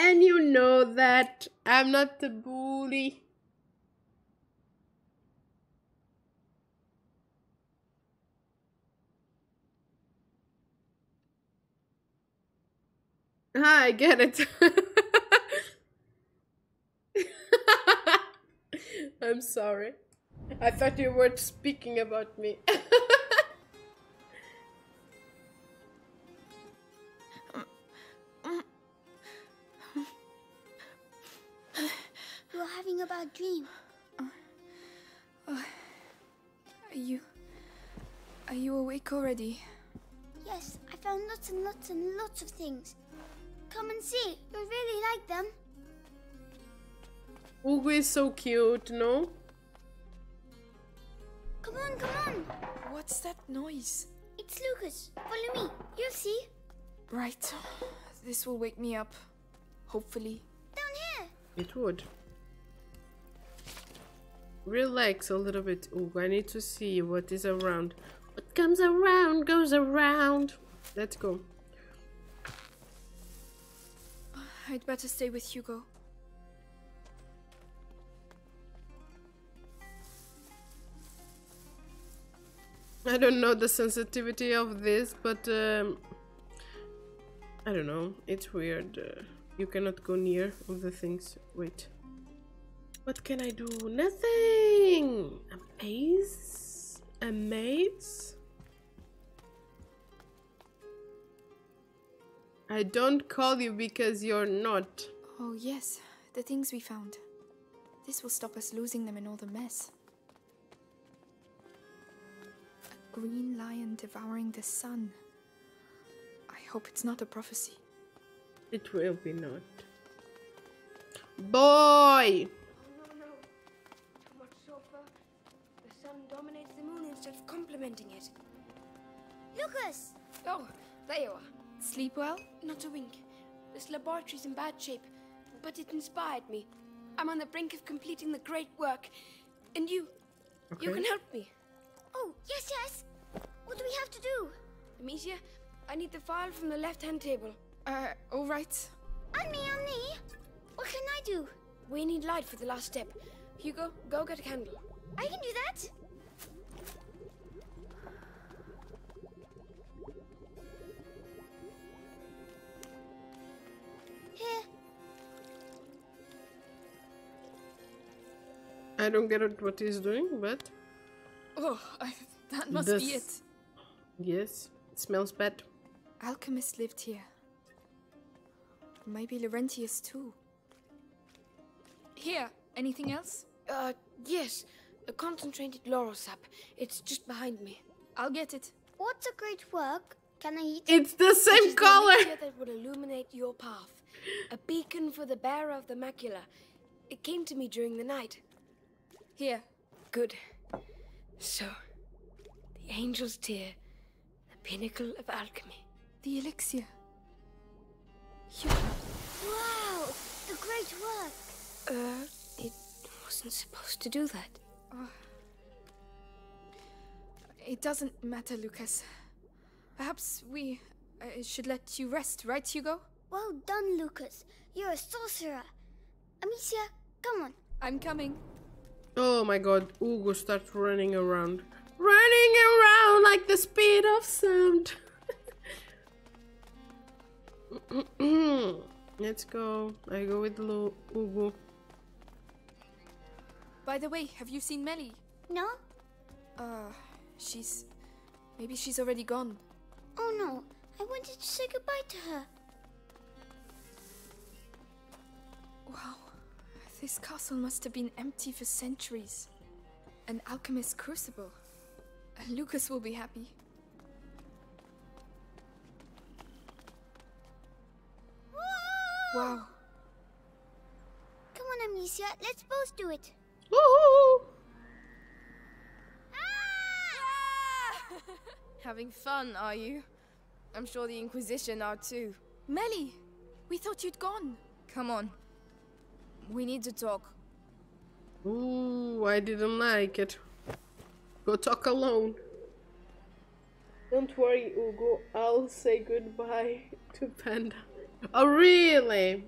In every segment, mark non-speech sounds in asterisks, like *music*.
And you know that I'm not the bully. I get it. *laughs* I'm sorry. I thought you were speaking about me. *laughs* having a bad dream. Uh, uh, are you. Are you awake already? Yes, I found lots and lots and lots of things. Come and see. You'll really like them. Ugu is so cute, no? Come on, come on. What's that noise? It's Lucas. Follow me. You'll see. Right. This will wake me up. Hopefully. Down here. It would. Relax a little bit, Ugu. I need to see what is around. What comes around goes around. Let's go. I'd better stay with Hugo. I don't know the sensitivity of this, but um, I don't know. It's weird. Uh, you cannot go near of the things. Wait. What can I do? Nothing. A maze? A maze? I don't call you because you're not. Oh, yes. The things we found. This will stop us losing them in all the mess. A green lion devouring the sun. I hope it's not a prophecy. It will be not. Boy! No, no. Too much sulfur. The sun dominates the moon instead of complementing it. Lucas. Oh, there you are. Sleep well? Not a wink. This laboratory's in bad shape, but it inspired me. I'm on the brink of completing the great work. And you, you can help me. Oh, yes, yes. What do we have to do? Amicia, I need the file from the left-hand table. Uh, alright. And me, and me. What can I do? We need light for the last step. Hugo, go get a candle. I can do that. Here. I don't get what he's doing, but Oh, I, that must be it. Yes, it smells bad. Alchemist lived here. Maybe Laurentius too. Here, anything else? Uh, yes. A concentrated laurel sap. It's just behind me. I'll get it. What's a great work? Can I eat? It's the same is the color! elixir that will illuminate your path. A beacon for the bearer of the macula. It came to me during the night. Here. Good. So, the angel's tear, the pinnacle of alchemy. The elixir. Wow, the great work. Uh, it wasn't supposed to do that. It doesn't matter, Lucas. Perhaps we uh, should let you rest, right, Hugo? Well done, Lucas. You're a sorcerer. Amicia, come on. I'm coming. Oh my god, Hugo starts running around. Running around like the speed of sound. *laughs* Let's go. I go with Lu Ugo. By the way, have you seen Mélie? No? Uh, she's. Maybe she's already gone. Oh no, I wanted to say goodbye to her. Wow. This castle must have been empty for centuries. An alchemist's crucible. Lucas will be happy. Wow. Come on, Amicia, let's both do it. Having fun, are you? I'm sure the Inquisition are too. Mélie! We thought you'd gone. Come on. We need to talk. Ooh, I didn't like it. Go talk alone. Don't worry, Ugo. I'll say goodbye *laughs* to Panda. Oh, really?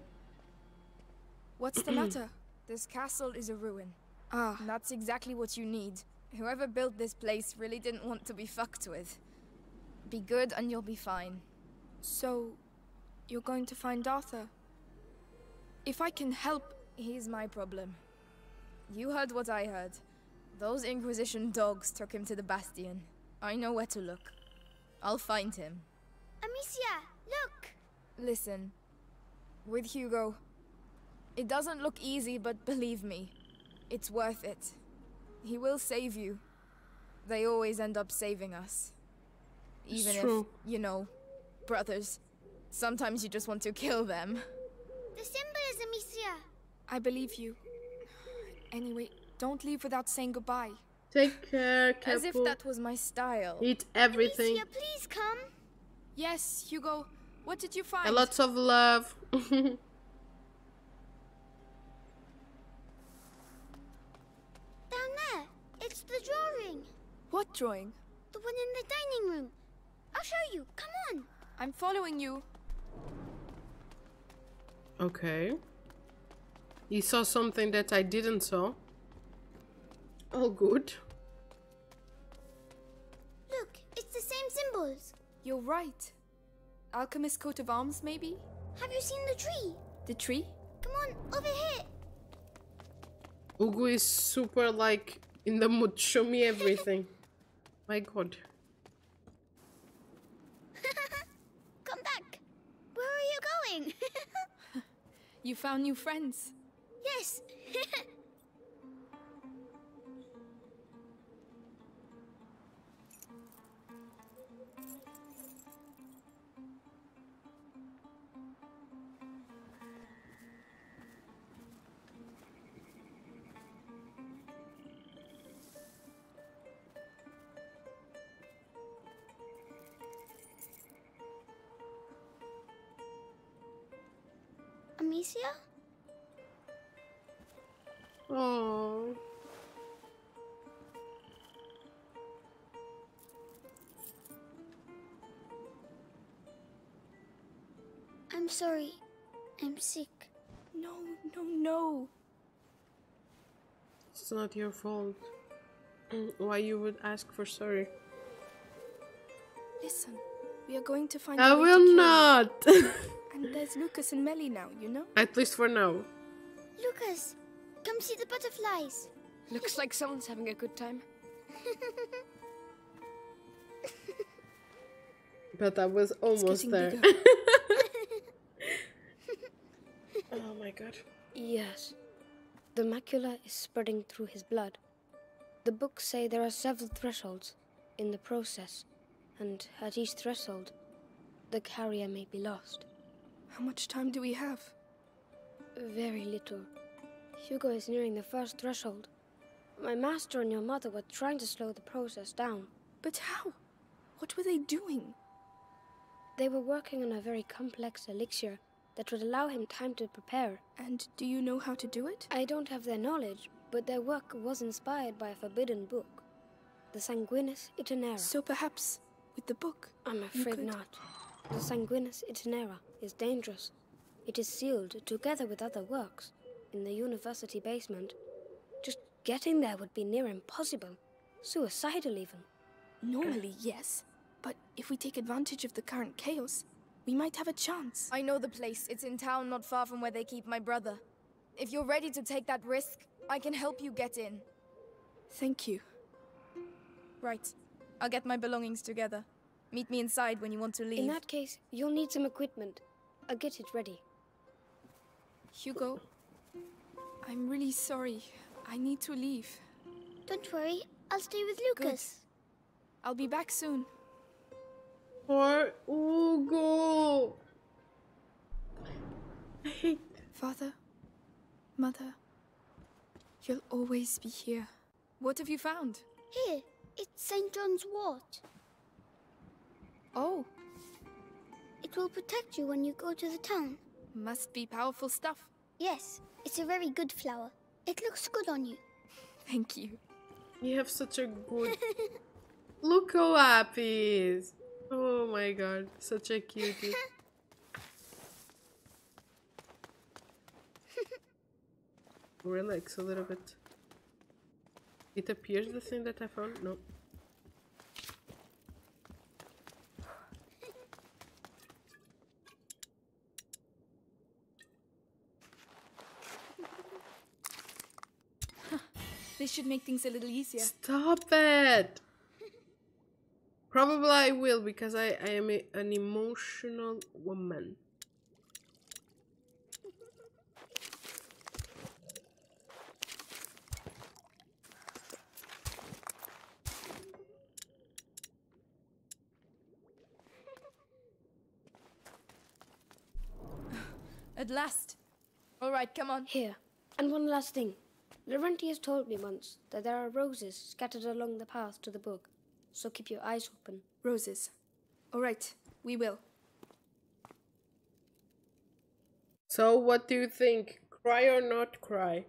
What's the matter? *clears throat* This castle is a ruin. Ah, that's exactly what you need. Whoever built this place really didn't want to be fucked with. Be good and you'll be fine. so you're going to find Arthur? If I can help, He's my problem. You heard what I heard. Those Inquisition dogs took him to the Bastion. I know where to look. I'll find him. Amicia, look! Listen, with Hugo, it doesn't look easy, but believe me, it's worth it. He will save you. They always end up saving us. It's Even true. if, you know, brothers, sometimes you just want to kill them. The symbol is Amicia. I believe you. Anyway, don't leave without saying goodbye. Take care, As if that was my style. Eat everything. Amicia, please come. Yes, Hugo, what did you find? And lots of love. *laughs* Down there. It's the drawing. What drawing? The one in the dining room. I'll show you. Come on. I'm following you. okay. You saw something that I didn't saw. Oh, good. Look, it's the same symbols. You're right. Alchemist coat of arms, maybe? Have you seen the tree? The tree? Come on, over here. Ugu is super like in the mood. Show me everything. My god. *laughs* Come back. Where are you going? *laughs* You found new friends. yes. *laughs* Amicia? Oh. Hmm. I'm sorry. I'm sick. No, no, no. It's not your fault. Why you would ask for sorry? Listen, we are going to find I a way to will kill you. not. *laughs* And there's Lucas and Mélie now, you know? At least for now. Lucas, come see the butterflies. Looks like someone's having a good time. *laughs* But that was almost there. *laughs* oh my god. Yes. The macula is spreading through his blood. The books say there are several thresholds in the process, and at each threshold, the carrier may be lost. How much time do we have? Very little. Hugo is nearing the first threshold. My master and your mother were trying to slow the process down. But how? What were they doing? They were working on a very complex elixir that would allow him time to prepare. And do you know how to do it? I don't have their knowledge, but their work was inspired by a forbidden book, the Sanguinis Itinera. So perhaps with the book. I'm afraid could- not. The Sanguinis Itinera is dangerous. It is sealed together with other works in the university basement. Just getting there would be near impossible. Suicidal, even. Normally, yes. But if we take advantage of the current chaos, we might have a chance. I know the place. It's in town not far from where they keep my brother. If you're ready to take that risk, I can help you get in. Thank you. Right. I'll get my belongings together. Meet me inside when you want to leave. In that case, you'll need some equipment. I'll get it ready. Hugo, I'm really sorry. I need to leave. Don't worry, I'll stay with Lucas. Good. I'll be back soon. Poor Ugo. I hate Father, Mother, you'll always be here. What have you found? Here, it's St. John's wort. Oh, It will protect you when you go to the town. must be powerful stuff. Yes, it's a very good flower. It looks good on you. *laughs* Thank you. You have such a good. *laughs* Look how happy he is. Oh my god, such a cutie. *laughs* relax a little bit. It appears the thing that I found? No. Should make things a little easier. Stop it! Probably I will because I, I am a, an emotional woman. At last. All right, come on. Here, and one last thing. Laurentius told me once that there are roses scattered along the path to the book, so keep your eyes open. Roses. All right, we will. So what do you think? Cry or not cry?